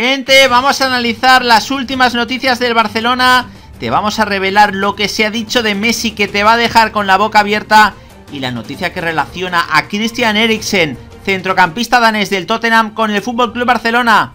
Gente, vamos a analizar las últimas noticias del Barcelona. Te vamos a revelar lo que se ha dicho de Messi que te va a dejar con la boca abierta. Y la noticia que relaciona a Christian Eriksen, centrocampista danés del Tottenham, con el Club Barcelona.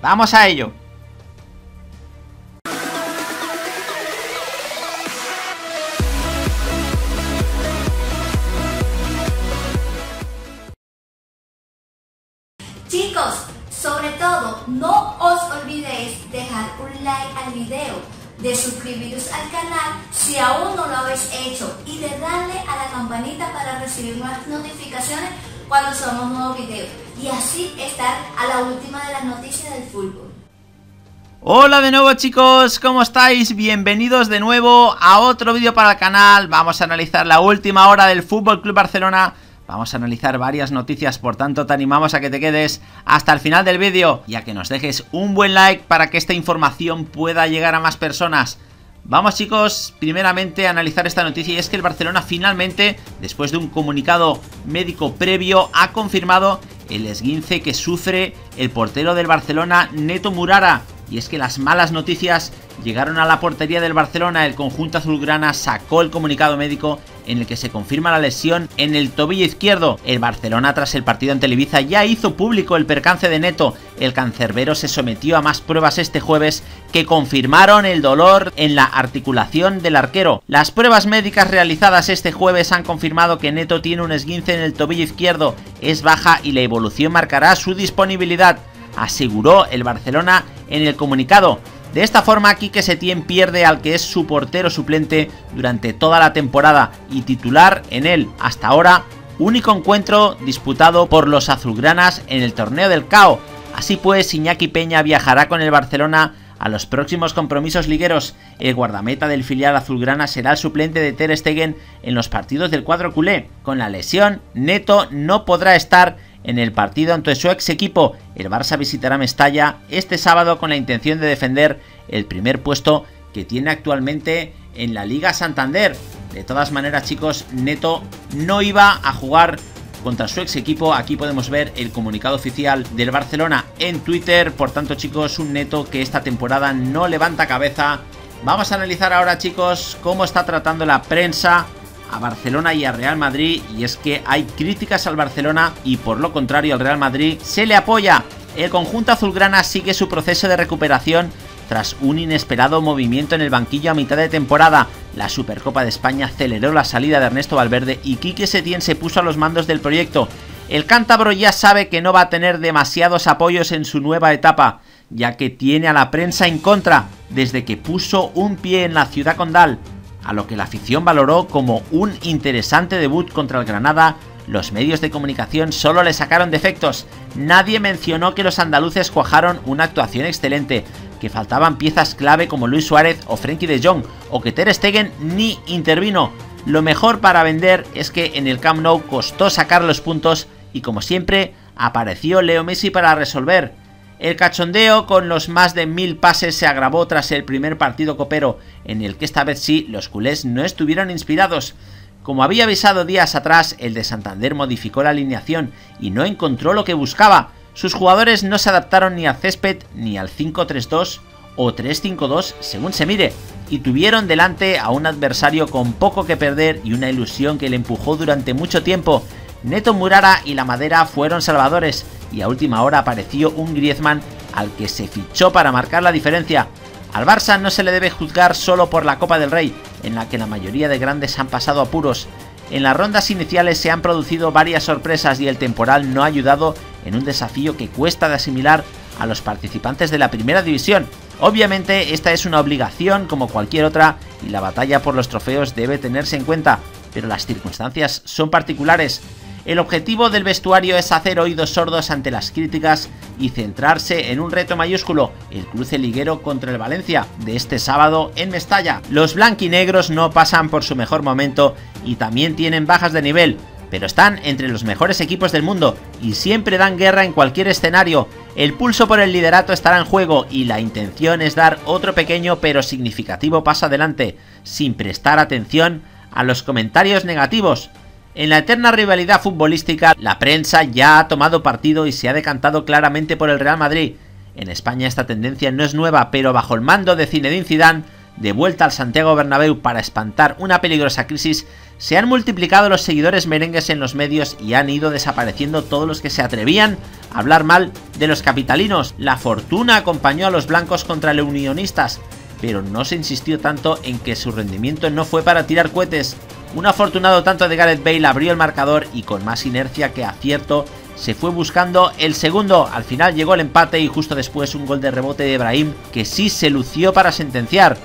Vamos a ello. Video, de suscribiros al canal si aún no lo habéis hecho y de darle a la campanita para recibir más notificaciones cuando subamos nuevos videos y así estar a la última de las noticias del fútbol. Hola de nuevo chicos, ¿cómo estáis? Bienvenidos de nuevo a otro vídeo para el canal. Vamos a analizar la última hora del Fútbol Club Barcelona Vamos a analizar varias noticias, por tanto te animamos a que te quedes hasta el final del vídeo y a que nos dejes un buen like para que esta información pueda llegar a más personas. Vamos chicos, primeramente a analizar esta noticia y es que el Barcelona finalmente, después de un comunicado médico previo, ha confirmado el esguince que sufre el portero del Barcelona, Neto Murara. Y es que las malas noticias llegaron a la portería del Barcelona, el conjunto azulgrana sacó el comunicado médico en el que se confirma la lesión en el tobillo izquierdo. El Barcelona tras el partido en Televisa ya hizo público el percance de Neto. El cancerbero se sometió a más pruebas este jueves que confirmaron el dolor en la articulación del arquero. Las pruebas médicas realizadas este jueves han confirmado que Neto tiene un esguince en el tobillo izquierdo, es baja y la evolución marcará su disponibilidad, aseguró el Barcelona en el comunicado. De esta forma, Quique Setién pierde al que es su portero suplente durante toda la temporada y titular en él hasta ahora único encuentro disputado por los azulgranas en el torneo del CAO. Así pues, Iñaki Peña viajará con el Barcelona a los próximos compromisos ligueros. El guardameta del filial azulgrana será el suplente de Ter Stegen en los partidos del cuadro culé. Con la lesión, Neto no podrá estar en el partido ante su ex equipo. El Barça visitará Mestalla este sábado con la intención de defender el primer puesto que tiene actualmente en la Liga Santander. De todas maneras, chicos, Neto no iba a jugar contra su ex equipo. Aquí podemos ver el comunicado oficial del Barcelona en Twitter. Por tanto, chicos, un Neto que esta temporada no levanta cabeza. Vamos a analizar ahora, chicos, cómo está tratando la prensa a Barcelona y a Real Madrid y es que hay críticas al Barcelona y por lo contrario al Real Madrid se le apoya. El conjunto azulgrana sigue su proceso de recuperación tras un inesperado movimiento en el banquillo a mitad de temporada. La Supercopa de España aceleró la salida de Ernesto Valverde y Quique Setién se puso a los mandos del proyecto. El cántabro ya sabe que no va a tener demasiados apoyos en su nueva etapa, ya que tiene a la prensa en contra desde que puso un pie en la ciudad condal a lo que la afición valoró como un interesante debut contra el Granada, los medios de comunicación solo le sacaron defectos. Nadie mencionó que los andaluces cuajaron una actuación excelente, que faltaban piezas clave como Luis Suárez o Frenkie de Jong, o que Ter Stegen ni intervino. Lo mejor para vender es que en el Camp Nou costó sacar los puntos y como siempre apareció Leo Messi para resolver. El cachondeo con los más de mil pases se agravó tras el primer partido copero, en el que esta vez sí los culés no estuvieron inspirados. Como había avisado días atrás, el de Santander modificó la alineación y no encontró lo que buscaba. Sus jugadores no se adaptaron ni al césped ni al 5-3-2 o 3-5-2 según se mire, y tuvieron delante a un adversario con poco que perder y una ilusión que le empujó durante mucho tiempo. Neto Murara y la Madera fueron salvadores, y a última hora apareció un Griezmann al que se fichó para marcar la diferencia. Al Barça no se le debe juzgar solo por la Copa del Rey, en la que la mayoría de grandes han pasado apuros. En las rondas iniciales se han producido varias sorpresas y el temporal no ha ayudado en un desafío que cuesta de asimilar a los participantes de la primera división. Obviamente esta es una obligación como cualquier otra y la batalla por los trofeos debe tenerse en cuenta, pero las circunstancias son particulares. El objetivo del vestuario es hacer oídos sordos ante las críticas y centrarse en un reto mayúsculo, el cruce liguero contra el Valencia, de este sábado en Mestalla. Los blanquinegros no pasan por su mejor momento y también tienen bajas de nivel, pero están entre los mejores equipos del mundo y siempre dan guerra en cualquier escenario. El pulso por el liderato estará en juego y la intención es dar otro pequeño pero significativo paso adelante, sin prestar atención a los comentarios negativos. En la eterna rivalidad futbolística, la prensa ya ha tomado partido y se ha decantado claramente por el Real Madrid. En España esta tendencia no es nueva, pero bajo el mando de Zinedine Zidane, de vuelta al Santiago Bernabéu para espantar una peligrosa crisis, se han multiplicado los seguidores merengues en los medios y han ido desapareciendo todos los que se atrevían a hablar mal de los capitalinos. La fortuna acompañó a los blancos contra los unionistas, pero no se insistió tanto en que su rendimiento no fue para tirar cohetes. Un afortunado tanto de Gareth Bale abrió el marcador y con más inercia que acierto se fue buscando el segundo. Al final llegó el empate y justo después un gol de rebote de Ibrahim que sí se lució para sentenciar.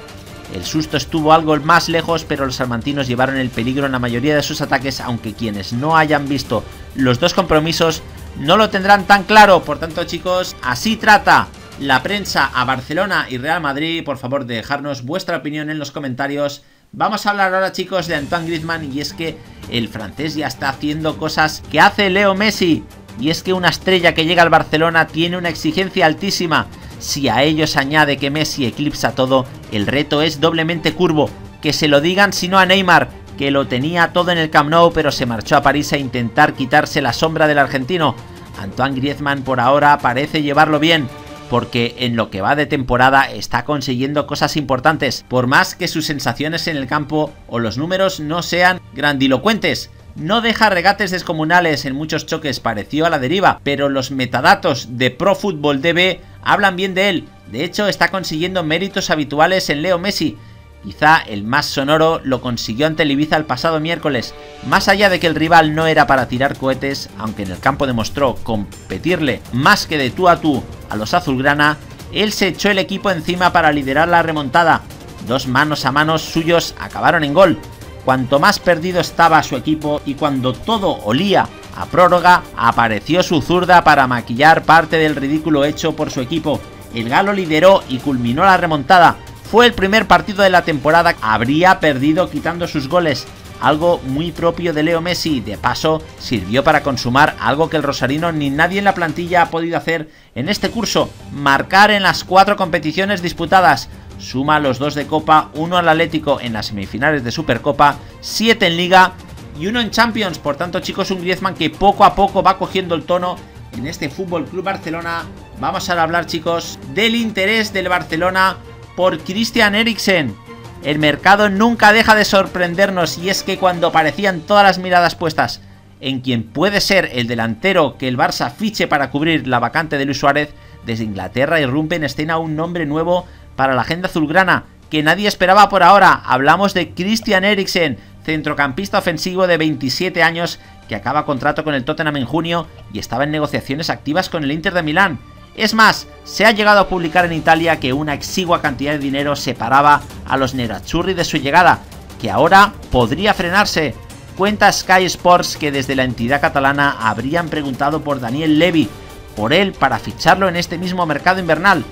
El susto estuvo algo más lejos, pero los salmantinos llevaron el peligro en la mayoría de sus ataques, aunque quienes no hayan visto los dos compromisos no lo tendrán tan claro. Por tanto, chicos, así trata la prensa a Barcelona y Real Madrid. Por favor, dejarnos vuestra opinión en los comentarios. Vamos a hablar ahora, chicos, de Antoine Griezmann y es que el francés ya está haciendo cosas que hace Leo Messi. Y es que una estrella que llega al Barcelona tiene una exigencia altísima. Si a ellos añade que Messi eclipsa todo, el reto es doblemente curvo. Que se lo digan si no a Neymar, que lo tenía todo en el Camp Nou pero se marchó a París a intentar quitarse la sombra del argentino. Antoine Griezmann por ahora parece llevarlo bien, porque en lo que va de temporada está consiguiendo cosas importantes, por más que sus sensaciones en el campo o los números no sean grandilocuentes. No deja regates descomunales en muchos choques, pareció a la deriva, pero los metadatos de Pro Football DB hablan bien de él. De hecho, está consiguiendo méritos habituales en Leo Messi. Quizá el más sonoro lo consiguió ante el Ibiza el pasado miércoles. Más allá de que el rival no era para tirar cohetes, aunque en el campo demostró competirle más que de tú a tú a los azulgrana, él se echó el equipo encima para liderar la remontada. Dos manos a manos suyos acabaron en gol. Cuanto más perdido estaba su equipo y cuando todo olía a prórroga, apareció su zurda para maquillar parte del ridículo hecho por su equipo. El galo lideró y culminó la remontada. Fue el primer partido de la temporada, habría perdido quitando sus goles, algo muy propio de Leo Messi. De paso, sirvió para consumar algo que el rosarino ni nadie en la plantilla ha podido hacer en este curso, marcar en las cuatro competiciones disputadas suma los dos de Copa, uno al Atlético en las semifinales de Supercopa, siete en Liga y uno en Champions. Por tanto, chicos, un Griezmann que poco a poco va cogiendo el tono en este Fútbol Club Barcelona. Vamos a hablar, chicos, del interés del Barcelona por Christian Eriksen. El mercado nunca deja de sorprendernos y es que cuando parecían todas las miradas puestas en quien puede ser el delantero que el Barça fiche para cubrir la vacante de Luis Suárez, desde Inglaterra irrumpe en escena un nombre nuevo para la agenda azulgrana que nadie esperaba por ahora. Hablamos de Christian Eriksen, centrocampista ofensivo de 27 años que acaba contrato con el Tottenham en junio y estaba en negociaciones activas con el Inter de Milán. Es más, se ha llegado a publicar en Italia que una exigua cantidad de dinero separaba a los Nerazzurri de su llegada, que ahora podría frenarse. Cuenta Sky Sports que desde la entidad catalana habrían preguntado por Daniel Levy, por él para ficharlo en este mismo mercado invernal,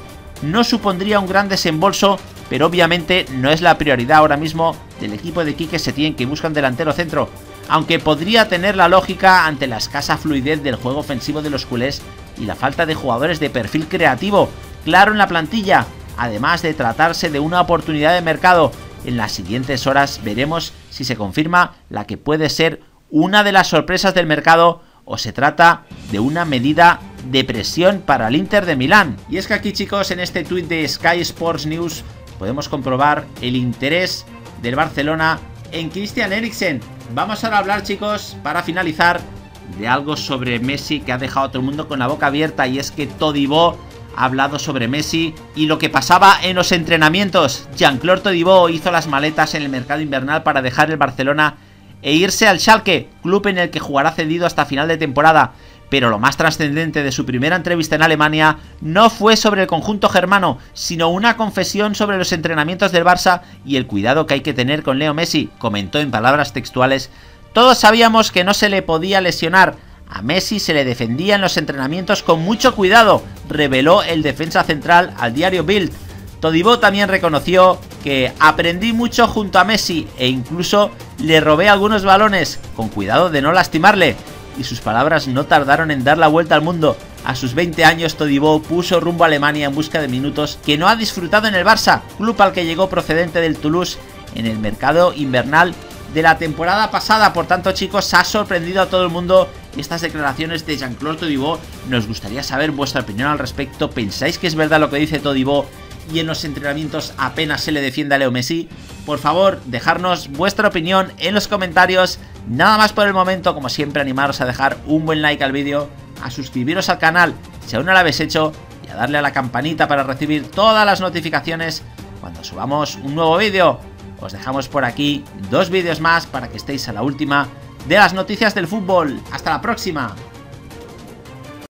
no supondría un gran desembolso, pero obviamente no es la prioridad ahora mismo del equipo de Quique Setién que busca un delantero centro, aunque podría tener la lógica ante la escasa fluidez del juego ofensivo de los culés y la falta de jugadores de perfil creativo, claro en la plantilla, además de tratarse de una oportunidad de mercado. En las siguientes horas veremos si se confirma la que puede ser una de las sorpresas del mercado o se trata de una medida de presión para el Inter de Milán. Y es que aquí chicos, en este tweet de Sky Sports News podemos comprobar el interés del Barcelona en Christian Eriksen. Vamos ahora a hablar chicos, para finalizar, de algo sobre Messi que ha dejado a todo el mundo con la boca abierta y es que Todibó ha hablado sobre Messi y lo que pasaba en los entrenamientos. Jean-Claude Todibó hizo las maletas en el mercado invernal para dejar el Barcelona e irse al Schalke, club en el que jugará cedido hasta final de temporada. Pero lo más trascendente de su primera entrevista en Alemania no fue sobre el conjunto germano, sino una confesión sobre los entrenamientos del Barça y el cuidado que hay que tener con Leo Messi, comentó en palabras textuales. Todos sabíamos que no se le podía lesionar, a Messi se le defendía en los entrenamientos con mucho cuidado, reveló el defensa central al diario Bild. Todibó también reconoció que aprendí mucho junto a Messi e incluso le robé algunos balones, con cuidado de no lastimarle. Y sus palabras no tardaron en dar la vuelta al mundo. A sus 20 años Todibó puso rumbo a Alemania en busca de minutos que no ha disfrutado en el Barça, club al que llegó procedente del Toulouse en el mercado invernal de la temporada pasada. Por tanto, chicos, ha sorprendido a todo el mundo estas declaraciones de Jean-Claude Todibo. Nos gustaría saber vuestra opinión al respecto. ¿Pensáis que es verdad lo que dice Todibo y en los entrenamientos apenas se le defiende a Leo Messi? Por favor, dejarnos vuestra opinión en los comentarios. Nada más por el momento, como siempre, animaros a dejar un buen like al vídeo, a suscribiros al canal si aún no lo habéis hecho y a darle a la campanita para recibir todas las notificaciones cuando subamos un nuevo vídeo. Os dejamos por aquí dos vídeos más para que estéis a la última de las noticias del fútbol. ¡Hasta la próxima!